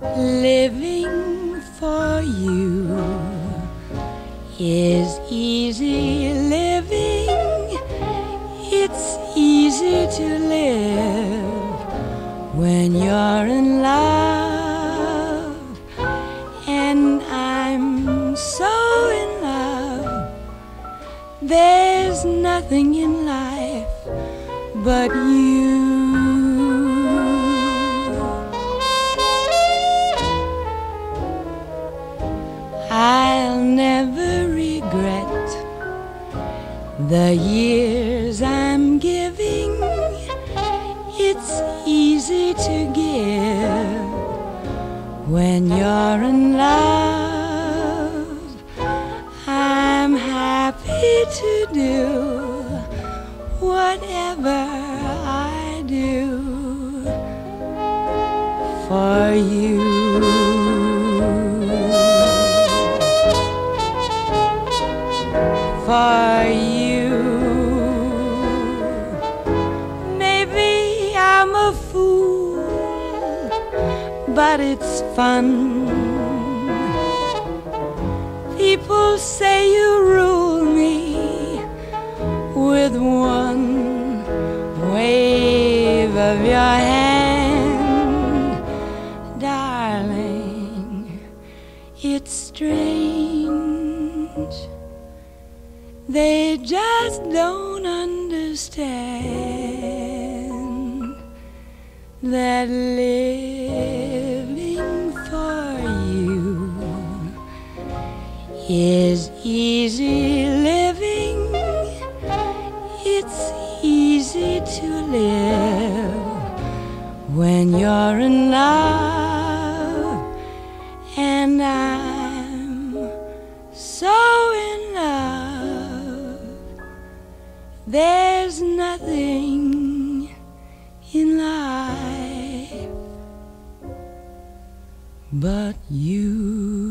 Living for you is easy living. It's easy to live when you're in love. And I'm so in love. There's nothing in life but you. The years I'm giving. It's easy to give when you're in love. I'm happy to do whatever I do for you. for you. But it's fun. People say you rule me with one wave of your hand, darling. It's strange. They just don't understand that living for you is easy living. It's easy to live when you're in love, and I'm so in love. There's nothing but you.